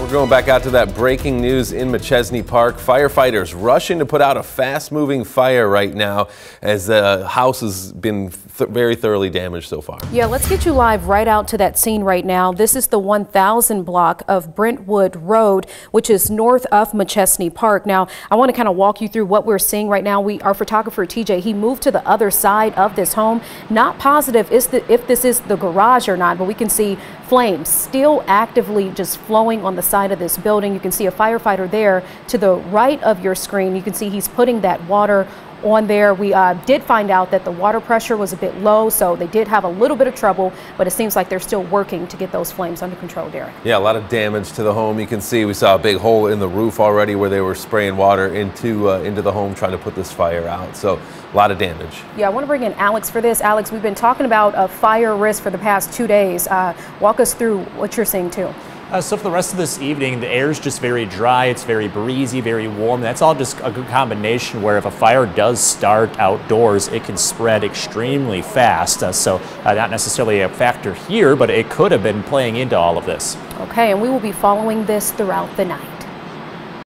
We're going back out to that breaking news in Machesney Park. Firefighters rushing to put out a fast moving fire right now as the house has been th very thoroughly damaged so far. Yeah, let's get you live right out to that scene right now. This is the 1000 block of Brentwood Road, which is north of Machesney Park. Now, I want to kind of walk you through what we're seeing right now. We, our photographer TJ, he moved to the other side of this home. Not positive is the, if this is the garage or not, but we can see flames still actively just flowing on the side of this building. You can see a firefighter there to the right of your screen. You can see he's putting that water on there. We uh, did find out that the water pressure was a bit low, so they did have a little bit of trouble, but it seems like they're still working to get those flames under control, Derek. Yeah, a lot of damage to the home. You can see we saw a big hole in the roof already where they were spraying water into, uh, into the home trying to put this fire out. So a lot of damage. Yeah, I want to bring in Alex for this. Alex, we've been talking about a fire risk for the past two days. Uh, walk us through what you're seeing too. Uh, so for the rest of this evening, the air is just very dry. It's very breezy, very warm. That's all just a good combination where if a fire does start outdoors, it can spread extremely fast. Uh, so uh, not necessarily a factor here, but it could have been playing into all of this. Okay, and we will be following this throughout the night.